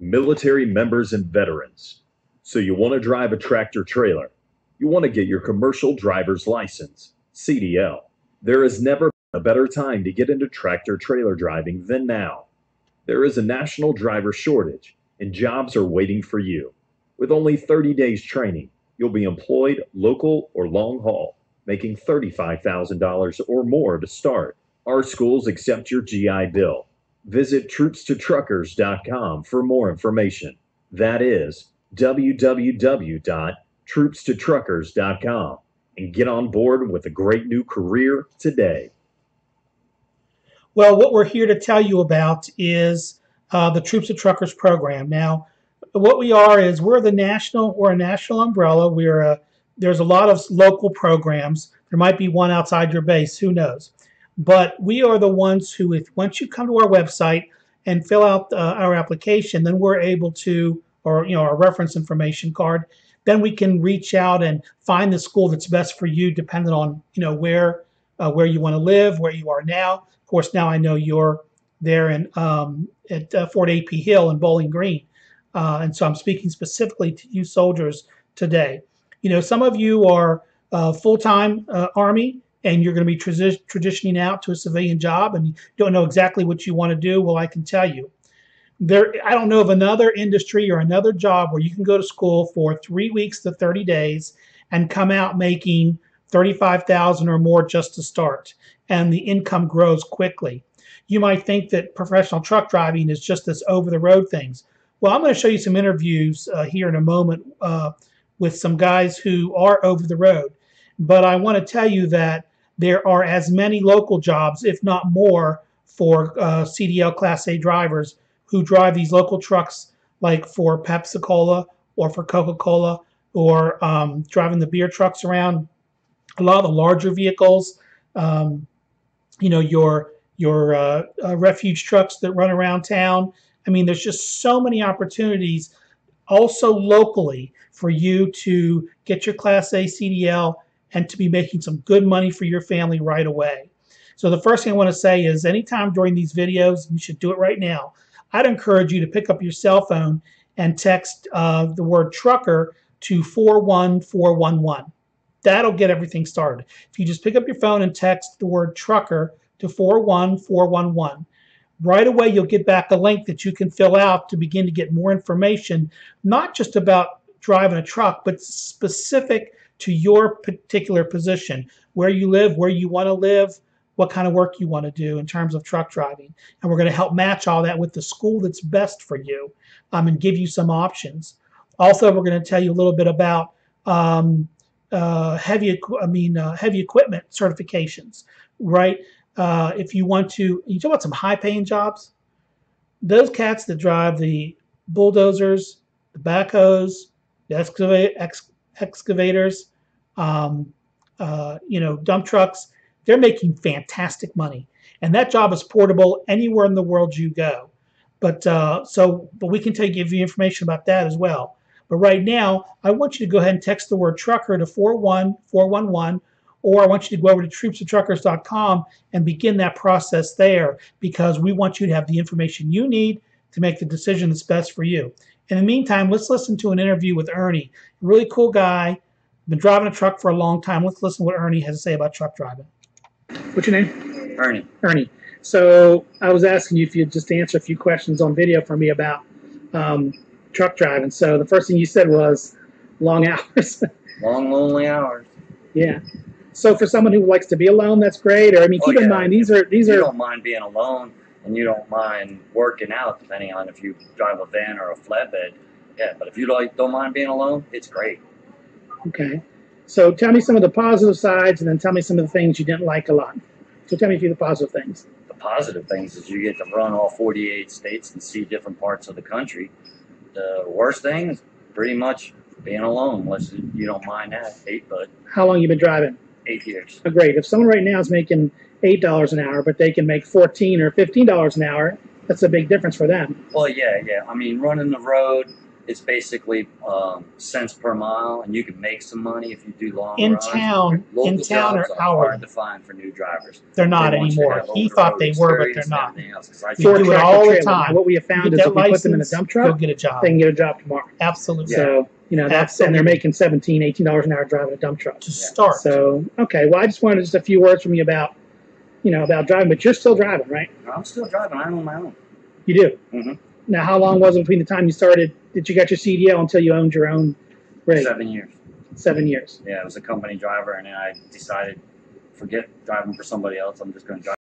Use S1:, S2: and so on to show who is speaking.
S1: military members and veterans. So you want to drive a tractor trailer. You want to get your commercial driver's license, CDL. There has never been a better time to get into tractor trailer driving than now. There is a national driver shortage and jobs are waiting for you. With only 30 days training, you'll be employed local or long haul, making $35,000 or more to start. Our schools accept your GI Bill. Visit troopstotruckers.com for more information. That is www.troopstotruckers.com and get on board with a great new career today.
S2: Well, what we're here to tell you about is uh, the Troops to Truckers program. Now, what we are is we're the national, we're a national umbrella. We're a, there's a lot of local programs. There might be one outside your base, who knows? But we are the ones who, if once you come to our website and fill out uh, our application, then we're able to, or you know, our reference information card, then we can reach out and find the school that's best for you, depending on you know where uh, where you want to live, where you are now. Of course, now I know you're there in um, at uh, Fort A.P. Hill in Bowling Green, uh, and so I'm speaking specifically to you soldiers today. You know, some of you are uh, full-time uh, Army and you're going to be transi- transitioning out to a civilian job and you don't know exactly what you want to do. Well, I can tell you. There, I don't know of another industry or another job where you can go to school for three weeks to 30 days and come out making 35,000 or more just to start, and the income grows quickly. You might think that professional truck driving is just this over-the-road things. Well, I'm going to show you some interviews uh, here in a moment uh, with some guys who are over the road. But I want to tell you that there are as many local jobs, if not more, for uh, CDL Class A drivers who drive these local trucks, like for Pepsi Cola or for Coca Cola, or um, driving the beer trucks around. A lot of the larger vehicles, um, you know, your your uh, uh, refuge trucks that run around town. I mean, there's just so many opportunities also locally for you to get your Class A CDL and to be making some good money for your family right away. So the first thing I want to say is anytime during these videos, you should do it right now, I'd encourage you to pick up your cell phone and text uh, the word trucker to 41411. That'll get everything started. If you just pick up your phone and text the word trucker to 41411, right away you'll get back a link that you can fill out to begin to get more information, not just about driving a truck, but specific to your particular position, where you live, where you want to live, what kind of work you want to do in terms of truck driving. And we're going to help match all that with the school that's best for you um, and give you some options. Also, we're going to tell you a little bit about um, uh, heavy, I mean, uh, heavy equipment certifications, right? Uh, if you want to, you talk about some high-paying jobs. Those cats that drive the bulldozers, the backhoes, the excavate, ex, excavators, um, uh, you know, dump trucks, they're making fantastic money. And that job is portable anywhere in the world you go. But uh, so, but we can take give you information about that as well. But right now, I want you to go ahead and text the word trucker to 41411, or I want you to go over to troopstotruckers.com and begin that process there because we want you to have the information you need to make the decision that's best for you. In the meantime, let's listen to an interview with Ernie. Really cool guy. Been driving a truck for a long time. Let's listen to what Ernie has to say about truck driving. What's your name?
S3: Ernie.
S2: Ernie. So I was asking you if you'd just answer a few questions on video for me about um, truck driving. So the first thing you said was long hours.
S3: long, lonely hours.
S2: Yeah. So for someone who likes to be alone, that's great. Or I mean,
S3: Oh,
S2: keep in mind these are these
S3: You
S2: are
S3: don't mind being alone, and you don't mind working out, depending on if you drive a van or a flatbed. Yeah, but if you like don't mind being alone, it's great.
S2: Okay. So tell me some of the positive sides, and then tell me some of the things you didn't like a lot. So tell me a few of the positive things.
S3: The positive things is you get to run all 48 states and see different parts of the country. The worst thing is pretty much being alone, unless you don't mind that. Eight, but
S2: How long you been driving?
S3: Eight years.
S2: Great. If someone right now is making eight dollars an hour, but they can make fourteen or fifteen dollars an hour, that's a big difference for them.
S3: Well, yeah, yeah. I mean, running the road it's basically um, cents per mile, and you can make some money if you do long
S2: In
S3: runs.
S2: town,
S3: Local
S2: in town or
S3: are hard to find for new drivers.
S2: They're not
S3: They you
S2: anymore. He thought they were, but they're not.
S3: everything else, 'cause I
S2: We do it all the.
S4: Now,
S2: time.
S4: What we have found is if we put them in a dump truck,
S2: get a job.
S4: they can get a job tomorrow.
S2: Absolutely.
S4: So, you know, that's, and they're making 17 $18 an hour driving a dump truck.
S2: To start.
S4: So, okay, well, I just wanted just a few words from you about, you know, about driving, but you're still driving, right?
S3: I'm still driving. I'm on my own.
S4: You do.
S3: Mhm.
S4: Now, how long was it between the time you started, that you got your CDL until you owned your own rig?
S3: Seven years.
S4: Seven years.
S3: Yeah, I was a company driver, and then I decided, forget driving for somebody else. I'm just going to drive.